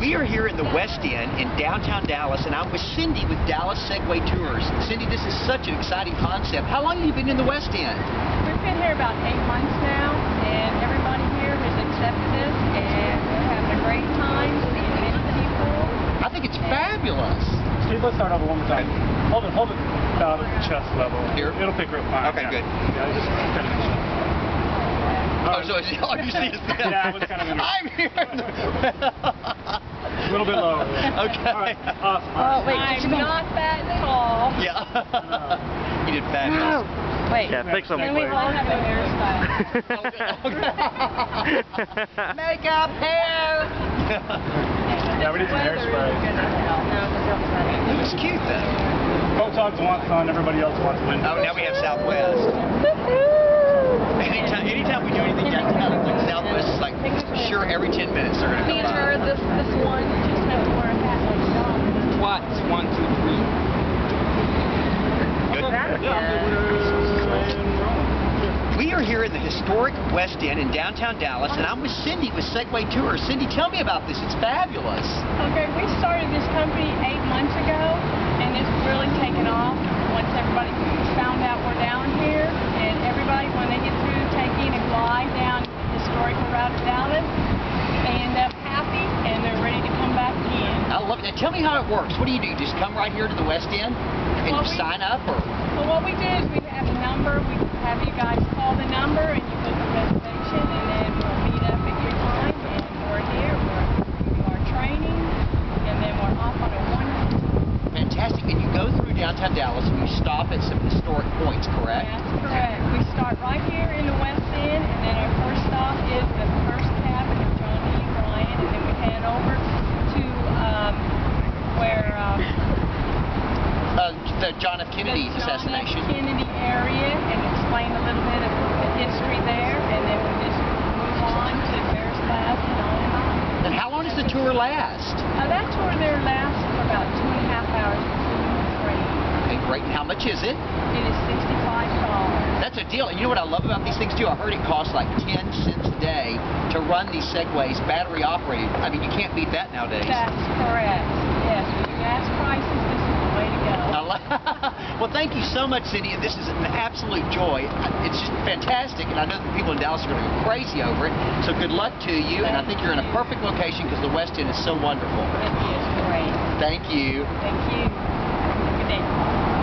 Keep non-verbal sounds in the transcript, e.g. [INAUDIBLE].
We are here in the West End in downtown Dallas, and I'm with Cindy with Dallas Segway Tours. Cindy, this is such an exciting concept. How long have you been in the West End? We've been here about eight months now, and everybody here has accepted us, and we're having a great time seeing many people. I think it's fabulous. Steve, let's start over one more time. Hold it, hold it about at the chest level. Here? It'll pick her up fine. Okay, yeah. good. Yeah, just kind of. Oh, so it's, all you see is this. Yeah, it was kind of inter- I'm here. [LAUGHS] [LAUGHS] in the- A little bit lower. [LAUGHS] Okay. All right, awesome. Oh, wait, I'm not that tall. Yeah. [LAUGHS] you did fabulous. Wait, Yeah, fix them. then we all have a hairstyle. [LAUGHS] Makeup, hair. Yeah, we did some hairspray. It was cute though. Botox wants sun, everybody else wants wind. Oh, now we have Southwest. Anytime, anytime we do anything downtown like Southwest, it's like sure every 10 minutes they're gonna Me come and her, by. this, this one just has to wear a hat like John. What? One, two, three. Good. We are here in the historic West End in downtown Dallas, and I'm with Cindy with Segway Tours. Cindy, tell me about this. It's fabulous. Okay, we started this company eight months ago, and it's really taken off once everybody found out we're down here. And everybody, when they get through taking a glide down the route of Dallas, they end up happy and they're ready to come back again. I love it. Now, tell me how it works. What do you do? Just come right here to the West End and Well, you we- sign up, or Well, what we do is we have a number. We have you guys call the number, and you book a reservation, and then we'll meet up at your time. And we're here. We're we do our training, and then we're off on a wonderful fantastic. And you go through downtown Dallas and you stop at some historic points, correct? That's correct. We start right here in the West End, and then our first stop is the first cabin of John D. Ryan, and then we head over to um, where um, Uh, the John F. Kennedy the John F. assassination. Kennedy area, and explain a little bit of the history there, and then we just move on to Bears Pass and on and on. And how long does the tour last? Uh, that tour there lasts for about two and a half hours, including train. Okay, great. And how much is it? It is sixty-five dollars. That's a deal. And you know what I love about these things too? I heard it costs like 10 cents a day to run these Segways battery operated. I mean, you can't beat that nowadays. That's correct. Yes, with gas prices, this is the way to go. I lo- well, thank you so much, Cindy. This is an absolute joy. It's just fantastic. And I know the people in Dallas are going to go crazy over it. So good luck to you. And I think you're in a perfect location because the West End is so wonderful. It is great. Thank you. Thank you. Have a good day.